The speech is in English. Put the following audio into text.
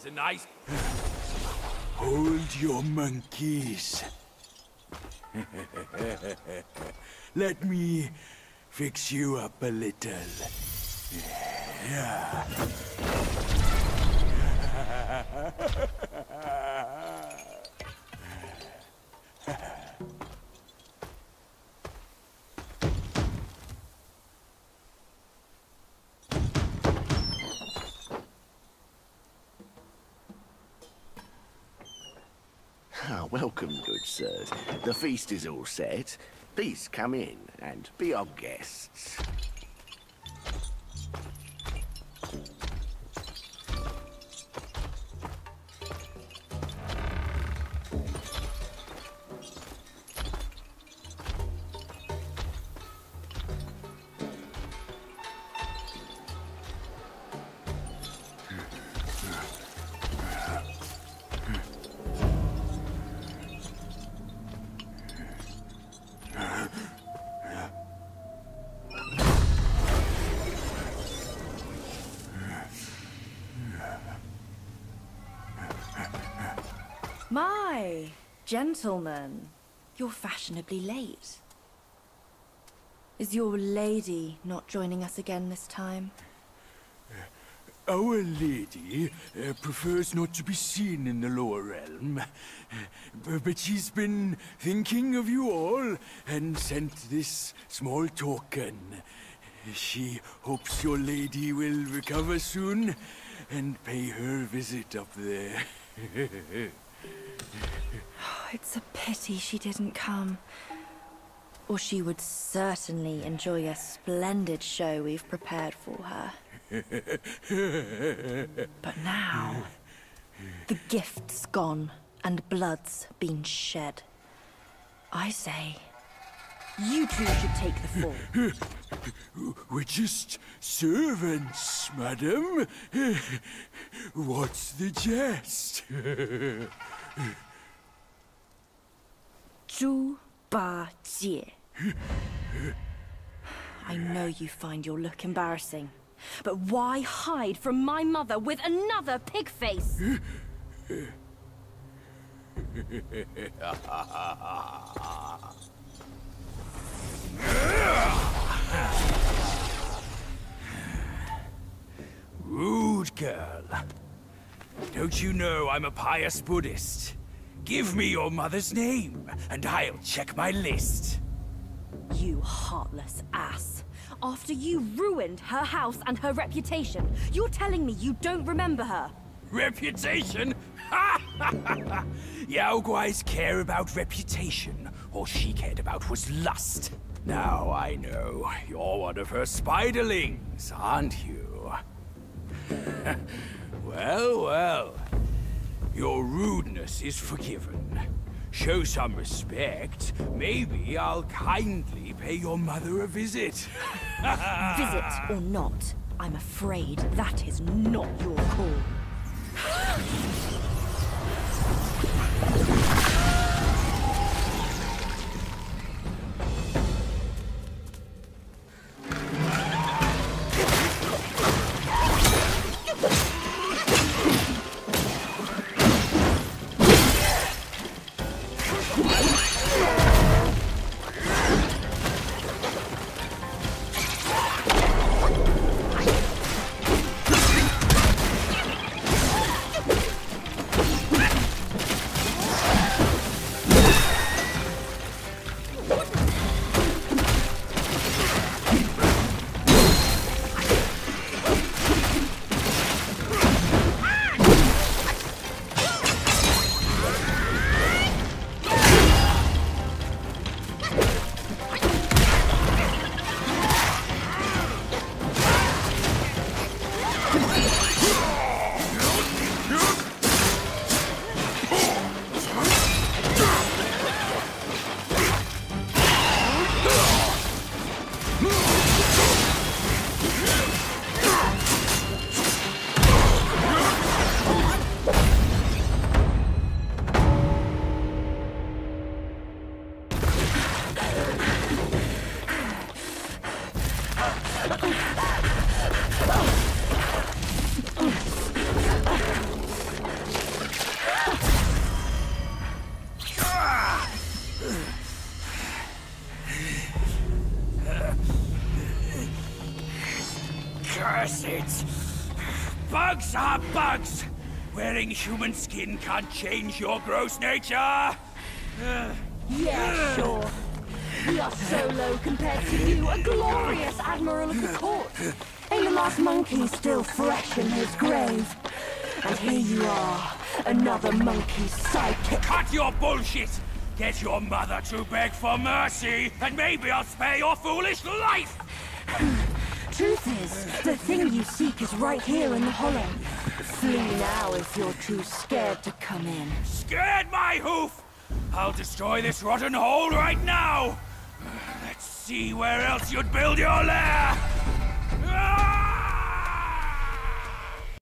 There's a nice... Hold your monkeys. Let me fix you up a little. Yeah. Ah, welcome, good sirs. The feast is all set. Please come in and be our guests. My, gentlemen, you're fashionably late. Is your lady not joining us again this time? Our lady uh, prefers not to be seen in the lower realm. Uh, but she's been thinking of you all and sent this small token. She hopes your lady will recover soon and pay her visit up there. It's a pity she didn't come. Or she would certainly enjoy a splendid show we've prepared for her. But now, the gift's gone and blood's been shed. I say, you two should take the fall. We're just servants, madam. What's the jest? Zhu Ba Jie. I know you find your look embarrassing, but why hide from my mother with another pig face? Don't you know I'm a pious Buddhist? Give me your mother's name, and I'll check my list. You heartless ass. After you ruined her house and her reputation, you're telling me you don't remember her? Reputation? Ha ha ha ha! Yaoguai's care about reputation. All she cared about was lust. Now I know. You're one of her spiderlings, aren't you? well, well. Your rudeness is forgiven. Show some respect. Maybe I'll kindly pay your mother a visit. Visit or not, I'm afraid that is not your call. Curse it! Bugs are bugs! Wearing human skin can't change your gross nature! Yeah, sure. We are so low compared to you, a glorious admiral of the court. Ain't the last monkey still fresh in his grave? And here you are, another monkey's sidekick. Cut your bullshit! Get your mother to beg for mercy, and maybe I'll spare your foolish life! Truth is, the thing you seek is right here in the hollow. Flee now if you're too scared to come in. Scared my hoof! I'll destroy this rotten hole right now! Let's see where else you'd build your lair!